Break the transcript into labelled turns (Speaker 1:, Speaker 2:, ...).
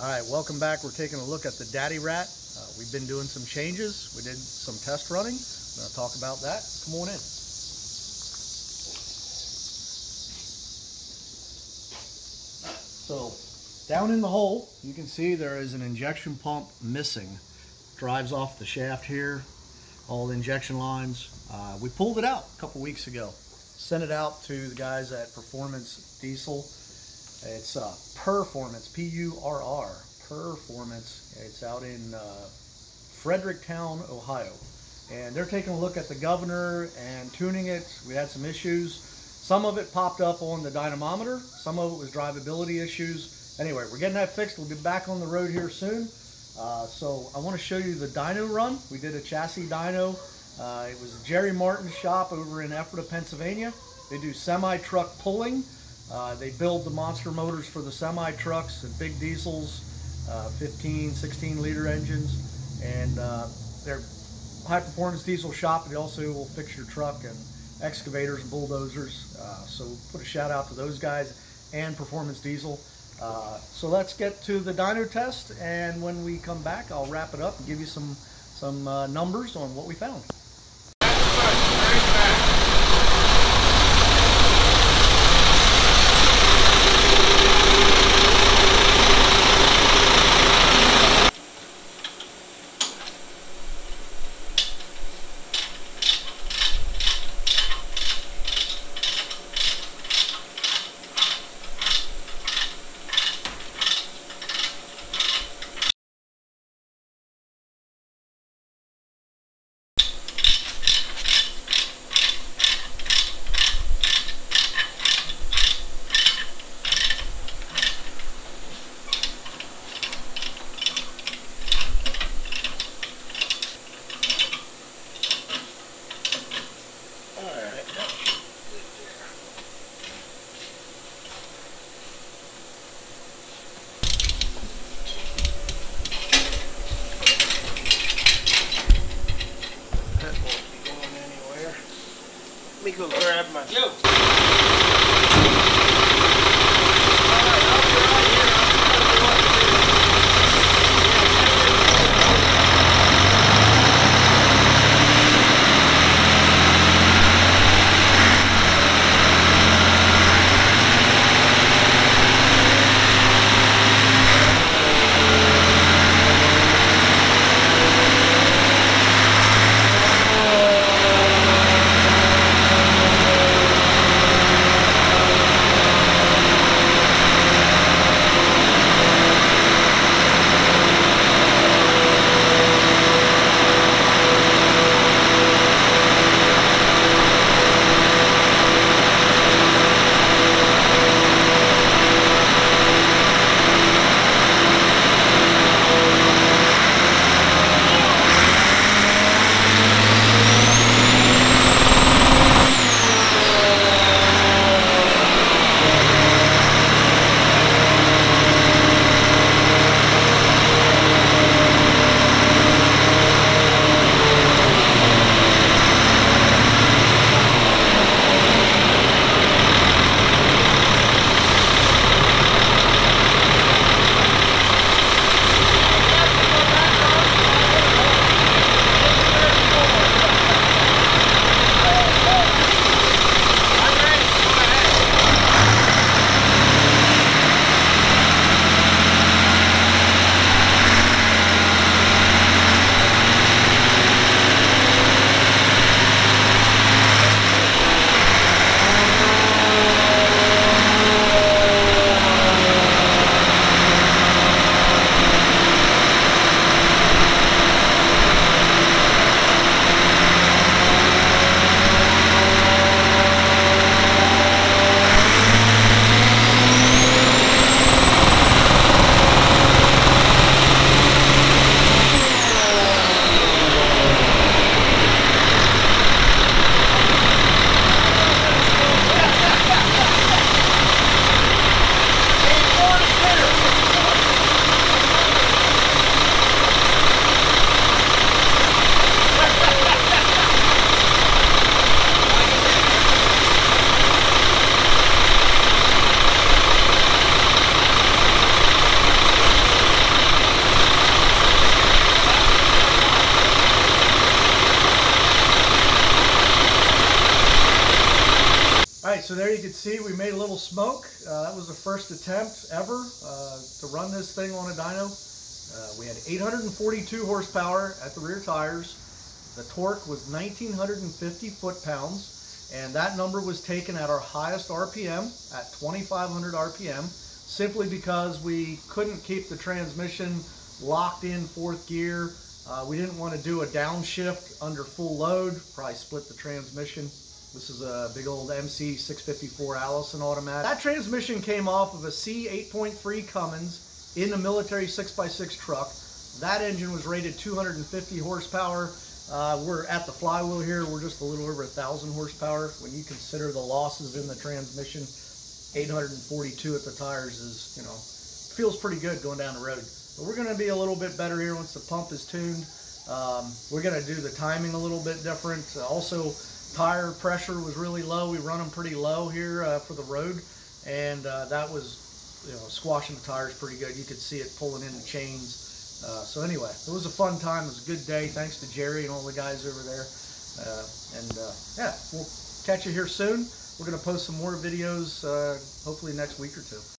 Speaker 1: All right, welcome back. We're taking a look at the Daddy Rat. Uh, we've been doing some changes. We did some test running. Going to talk about that. Come on in. So, down in the hole, you can see there is an injection pump missing. Drives off the shaft here, all the injection lines. Uh, we pulled it out a couple weeks ago. Sent it out to the guys at Purrformance Diesel. It's uh, Purrformance, P-U-R-R, Purrformance. It's out in uh, Fredericktown, Ohio. And they're taking a look at the governor and tuning it. We had some issues. Some of it popped up on the dynamometer. Some of it was drivability issues. Anyway, we're getting that fixed. We'll be back on the road here soon. Uh, so I want to show you the dyno run. We did a chassis dyno. Uh, it was Jerre Martin's shop over in Ephrata, Pennsylvania. They do semi-truck pulling. Uh, they build the monster motors for the semi-trucks and big diesels, uh, 15, 16 liter engines. And uh, they're high performance diesel shop. They also will fix your truck and excavators and bulldozers. Uh, so put a shout out to those guys and Purrformance Diesel. Uh, so let's get to the dyno test, and when we come back, I'll wrap it up and give you some some numbers on what we found.
Speaker 2: That won't be going anywhere. Let me go grab my. Yo.
Speaker 1: So there you can see we made a little smoke. Uh, that was the first attempt ever uh, to run this thing on a dyno. Uh, we had 842 horsepower at the rear tires. The torque was 1950 foot-pounds, and that number was taken at our highest RPM at 2500 RPM, simply because we couldn't keep the transmission locked in fourth gear. Uh, we didn't want to do a downshift under full load, probably split the transmission. This is a big old MT 654 Allison automatic. That transmission came off of a C8.3 Cummins in a military 6x6 truck. That engine was rated 250 horsepower. Uh, we're at the flywheel here. We're just a little over a thousand horsepower. When you consider the losses in the transmission, 842 at the tires is, you know, feels pretty good going down the road. But we're going to be a little bit better here once the pump is tuned. Um, we're going to do the timing a little bit different. Uh, also, tire pressure was really low. We run them pretty low here uh, for the road, and uh, that was, you know, squashing the tires pretty good. You could see it pulling in the chains. Uh, so anyway, it was a fun time. It was a good day. Thanks to Jerre and all the guys over there. Uh, and uh, yeah, we'll catch you here soon. We're going to post some more videos, uh, hopefully next week or two.